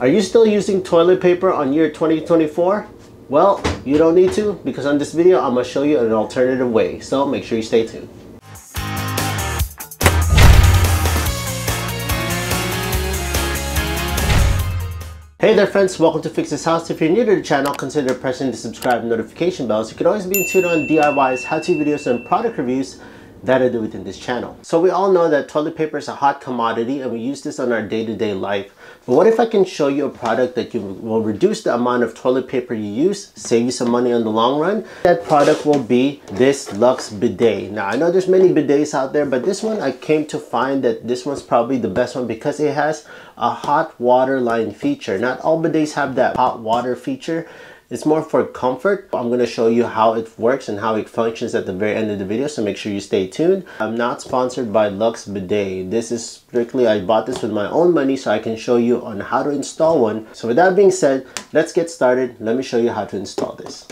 Are you still using toilet paper on year 2024? Well, you don't need to because on this video, I'm gonna show you an alternative way. So make sure you stay tuned. Hey there friends, welcome to Fix This House. If you're new to the channel, consider pressing the subscribe notification bell so you can always be in tune on DIYs, how-to videos, and product reviews that I do within this channel. So we all know that toilet paper is a hot commodity and we use this on our day-to-day -day life. But what if I can show you a product that you will reduce the amount of toilet paper you use, save you some money on the long run? That product will be this LUXE Bidet. Now I know there's many bidets out there, but this one I came to find that this one's probably the best one because it has a hot water line feature. Not all bidets have that hot water feature. It's more for comfort. I'm going to show you how it works and how it functions at the very end of the video, so make sure you stay tuned. I'm not sponsored by LUXE Bidet. This is strictly, I bought this with my own money so I can show you on how to install one. So with that being said, let's get started. Let me show you how to install this.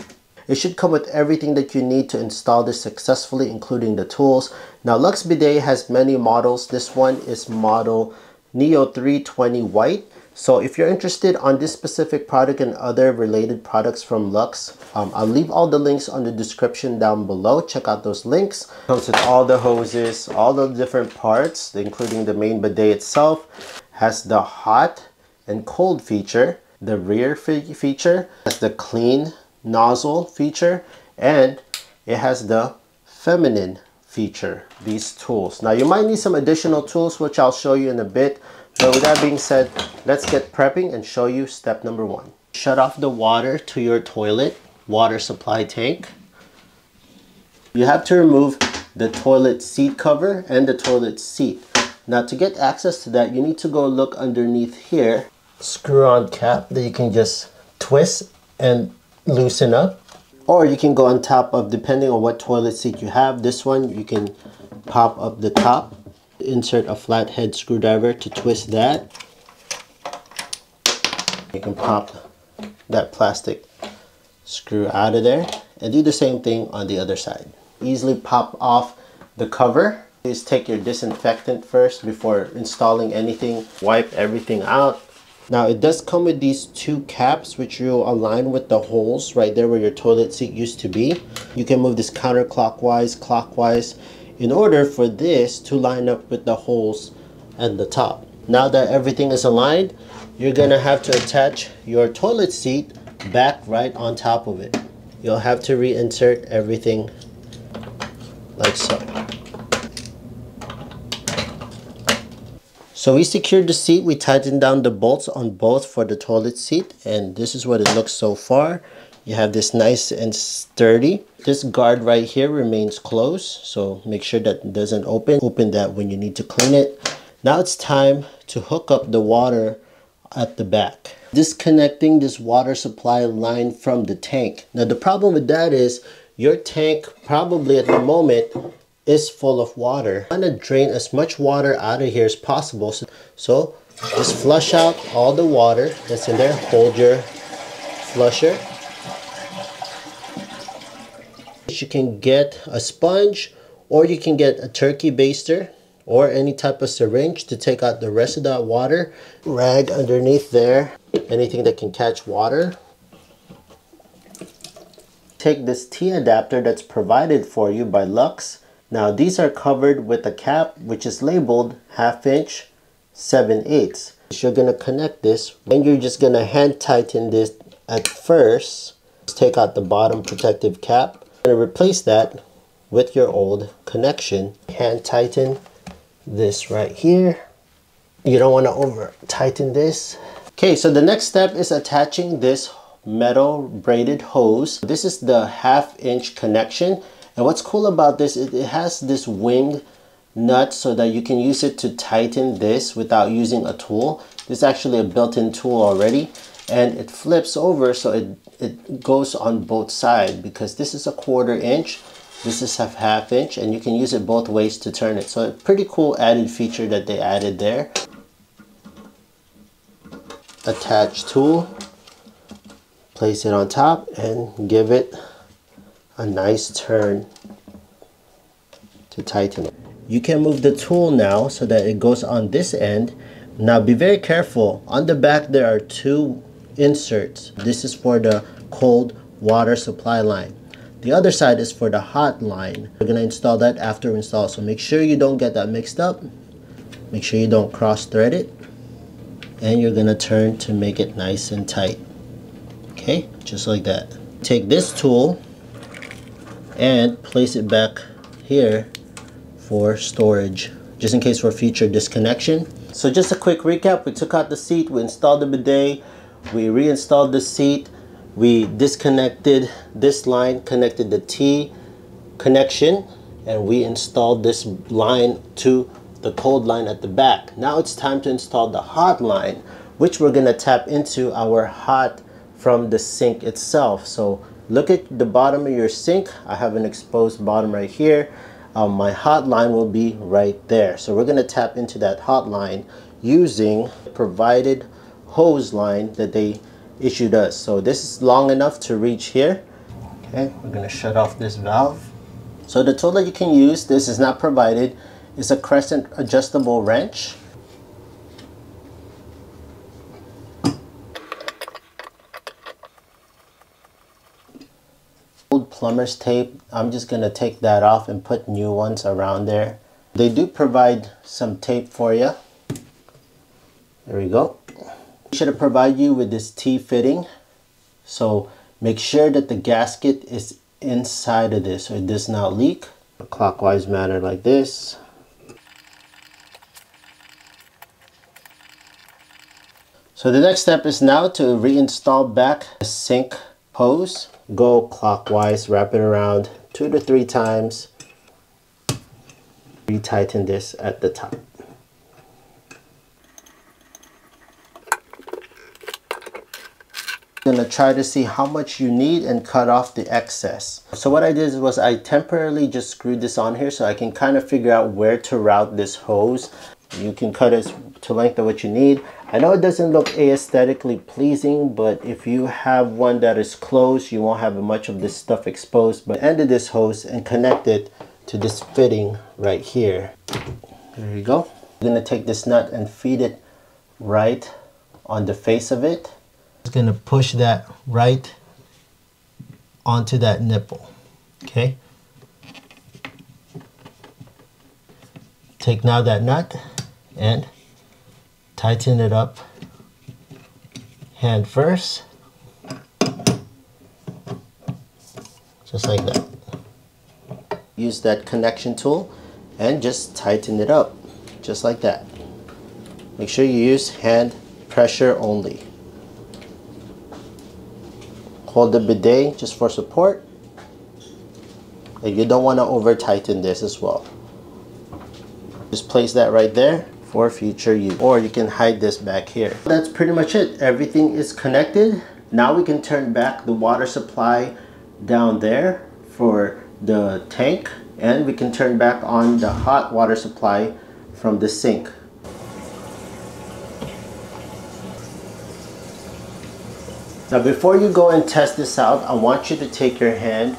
It should come with everything that you need to install this successfully, including the tools. Now, LUXE Bidet has many models. This one is model Neo 320 White. So if you're interested on this specific product and other related products from LUXE, um, I'll leave all the links on the description down below. Check out those links. Comes with all the hoses, all the different parts, including the main bidet itself. Has the hot and cold feature, the rear feature, has the clean nozzle feature, and it has the feminine feature, these tools. Now you might need some additional tools, which I'll show you in a bit. But with that being said, let's get prepping and show you step number one. Shut off the water to your toilet water supply tank. You have to remove the toilet seat cover and the toilet seat. Now to get access to that, you need to go look underneath here. Screw on cap that you can just twist and loosen up. Or you can go on top of, depending on what toilet seat you have. This one, you can pop up the top insert a flathead screwdriver to twist that. You can pop that plastic screw out of there and do the same thing on the other side. Easily pop off the cover. Please take your disinfectant first before installing anything. Wipe everything out. Now it does come with these two caps which you'll align with the holes right there where your toilet seat used to be. You can move this counterclockwise, clockwise in order for this to line up with the holes at the top. Now that everything is aligned, you're gonna have to attach your toilet seat back right on top of it. You'll have to reinsert everything like so. So we secured the seat, we tightened down the bolts on both for the toilet seat and this is what it looks so far you have this nice and sturdy. This guard right here remains closed so make sure that doesn't open. Open that when you need to clean it. Now it's time to hook up the water at the back. Disconnecting this water supply line from the tank. Now the problem with that is your tank probably at the moment is full of water. I'm gonna drain as much water out of here as possible. So, so just flush out all the water that's in there. Hold your flusher you can get a sponge or you can get a turkey baster or any type of syringe to take out the rest of that water. Rag underneath there, anything that can catch water. Take this T adapter that's provided for you by LUXE. Now these are covered with a cap which is labeled half inch 7 eighths. You're gonna connect this and you're just gonna hand tighten this at first. Let's take out the bottom protective cap going to replace that with your old connection. Hand tighten this right here. You don't want to over tighten this. Okay, so the next step is attaching this metal braided hose. This is the half inch connection. And what's cool about this, it, it has this wing nut so that you can use it to tighten this without using a tool. This is actually a built-in tool already and it flips over so it, it goes on both sides because this is a quarter inch this is a half inch and you can use it both ways to turn it. So a pretty cool added feature that they added there. Attach tool place it on top and give it a nice turn to tighten it. You can move the tool now so that it goes on this end. Now be very careful. On the back there are two inserts. This is for the cold water supply line. The other side is for the hot line. We're gonna install that after we install. So make sure you don't get that mixed up. Make sure you don't cross thread it. And you're gonna turn to make it nice and tight. Okay, just like that. Take this tool and place it back here for storage, just in case for future disconnection. So just a quick recap, we took out the seat, we installed the bidet, we reinstalled the seat, we disconnected this line, connected the T connection, and we installed this line to the cold line at the back. Now it's time to install the hot line, which we're gonna tap into our hot from the sink itself. So look at the bottom of your sink. I have an exposed bottom right here. Um, my hot line will be right there. So we're gonna tap into that hot line using provided hose line that they issued us. So this is long enough to reach here. Okay, we're gonna shut off this valve. So the tool that you can use, this is not provided, is a crescent adjustable wrench. Old plumber's tape, I'm just gonna take that off and put new ones around there. They do provide some tape for you. There we go. Should have provided you with this T-fitting. So make sure that the gasket is inside of this so it does not leak. A clockwise manner like this. So the next step is now to reinstall back the sink hose. Go clockwise, wrap it around two to three times. Retighten this at the top. Gonna try to see how much you need and cut off the excess. So what I did was I temporarily just screwed this on here so I can kind of figure out where to route this hose. You can cut it to length of what you need. I know it doesn't look aesthetically pleasing, but if you have one that is closed, you won't have much of this stuff exposed. But end of this hose and connect it to this fitting right here. There you go. I'm gonna take this nut and feed it right on the face of it is going to push that right onto that nipple. Okay. Take now that nut and tighten it up hand first. Just like that. Use that connection tool and just tighten it up just like that. Make sure you use hand pressure only. Hold the bidet just for support. And you don't want to over tighten this as well. Just place that right there for future use. Or you can hide this back here. That's pretty much it. Everything is connected. Now we can turn back the water supply down there for the tank. And we can turn back on the hot water supply from the sink. Now before you go and test this out, I want you to take your hand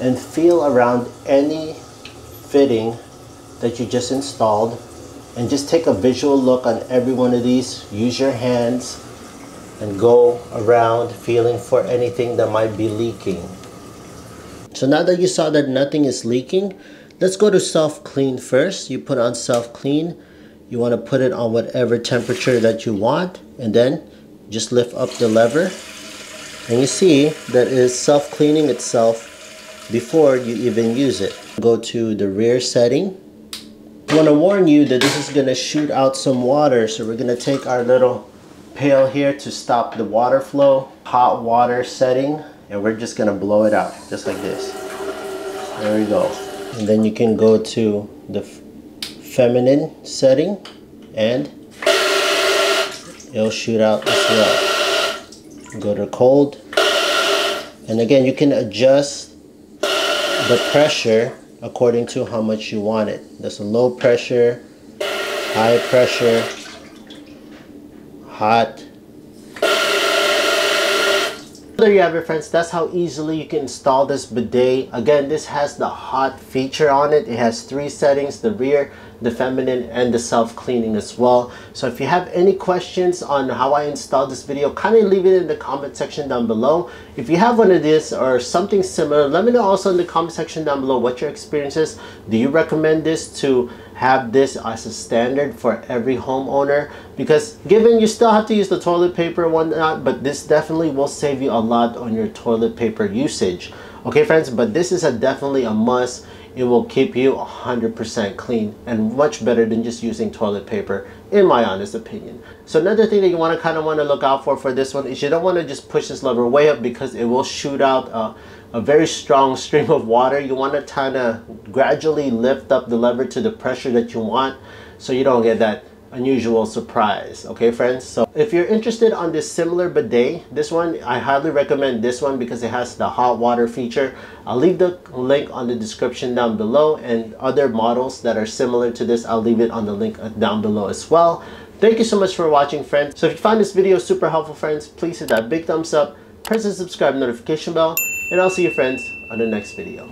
and feel around any fitting that you just installed and just take a visual look on every one of these. Use your hands and go around feeling for anything that might be leaking. So now that you saw that nothing is leaking, let's go to self-clean first. You put on self-clean. You want to put it on whatever temperature that you want and then just lift up the lever and you see that it is self-cleaning itself before you even use it. Go to the rear setting. I want to warn you that this is going to shoot out some water so we're going to take our little pail here to stop the water flow. Hot water setting and we're just going to blow it out just like this. There we go. And then you can go to the feminine setting and it'll shoot out as well go to cold. And again you can adjust the pressure according to how much you want it. There's a low pressure high pressure hot there you have it friends. That's how easily you can install this bidet. Again this has the hot feature on it. It has three settings the rear the feminine and the self-cleaning as well. So if you have any questions on how I installed this video kind of leave it in the comment section down below. If you have one of this or something similar let me know also in the comment section down below what your experience is do you recommend this to have this as a standard for every homeowner because given you still have to use the toilet paper and whatnot but this definitely will save you a lot on your toilet paper usage. Okay friends but this is a definitely a must it will keep you 100% clean and much better than just using toilet paper in my honest opinion. So another thing that you want to kind of want to look out for for this one is you don't want to just push this lever way up because it will shoot out a, a very strong stream of water. You want to kind of gradually lift up the lever to the pressure that you want so you don't get that unusual surprise okay friends? So if you're interested on this similar bidet this one i highly recommend this one because it has the hot water feature. I'll leave the link on the description down below and other models that are similar to this i'll leave it on the link uh, down below as well. Thank you so much for watching friends. So if you find this video super helpful friends please hit that big thumbs up press the subscribe notification bell and i'll see you friends on the next video